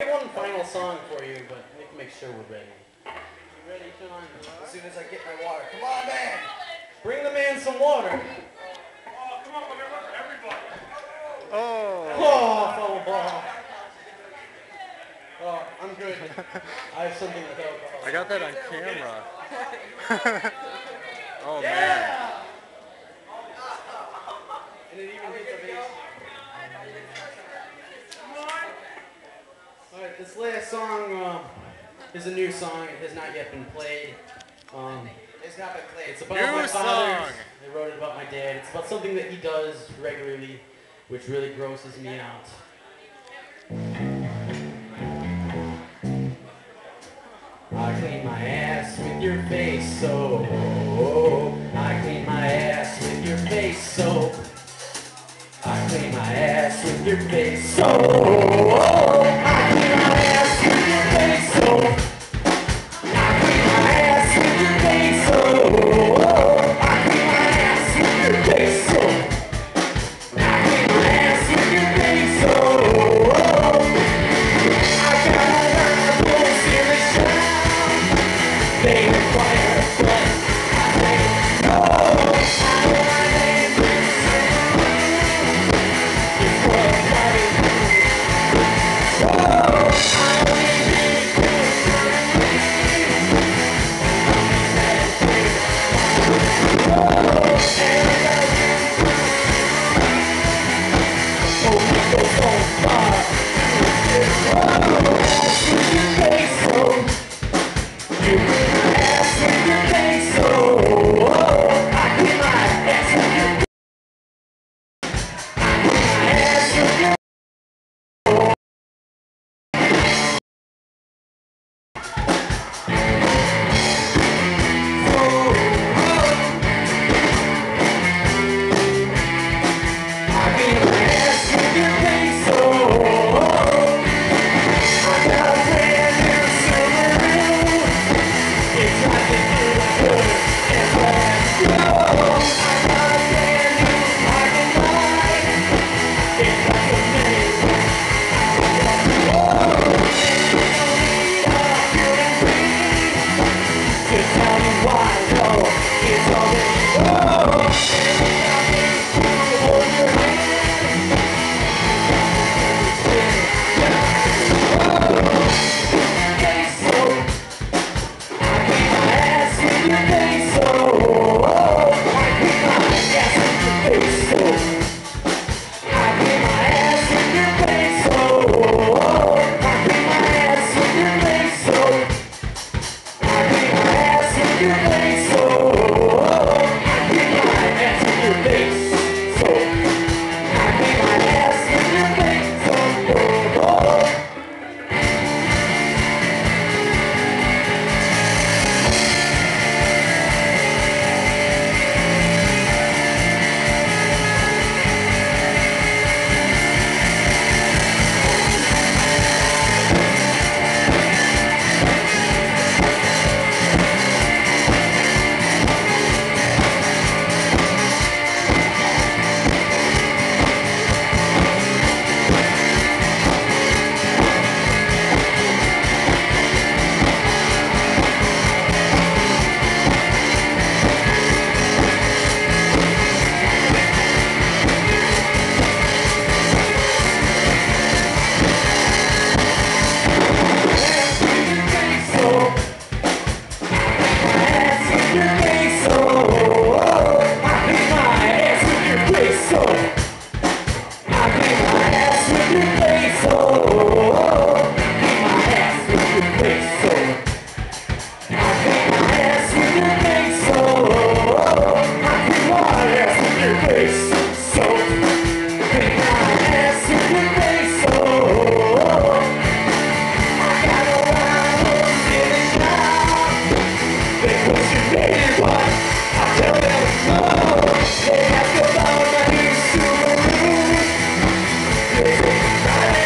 I have one final song for you, but we can make sure we're ready. You ready, Sean? As soon as I get my water. Come on, man. Bring the man some water. Oh, come on, we're gonna everybody. Oh. Oh, foul ball. Oh, I'm good. I have something with alcohol. I got that on camera. oh man. And it even hits a bass. Alright, this last song um, is a new song. It has not yet been played. Um, It's not been played. it's about New my father. song. I wrote it about my dad. It's about something that he does regularly, which really grosses me out. I clean my ass with your face soap. I clean my ass with your face soap. I clean my ass with your face soap. I Yeah. Yeah.